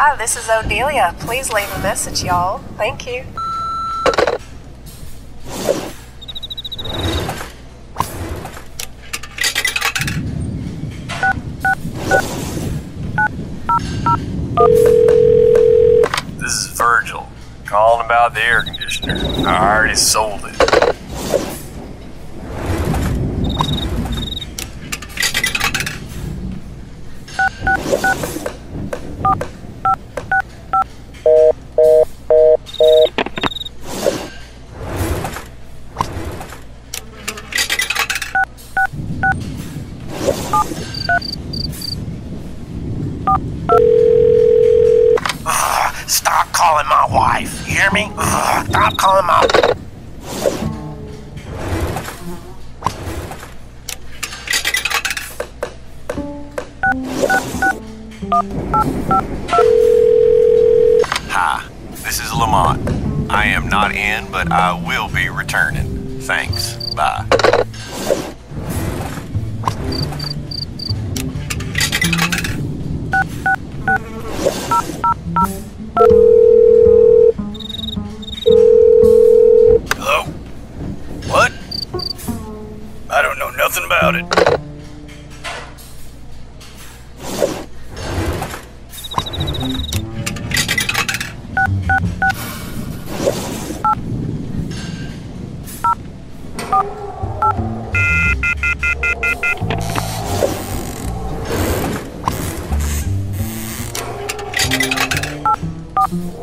Hi, this is Odilia. Please leave a message, y'all. Thank you. About the air conditioner. I already sold it. Stop calling my wife. You hear me? Ugh, stop calling my. Hi, this is Lamont. I am not in, but I will be returning. Thanks. Bye. Hello? What? I don't know nothing about it. You.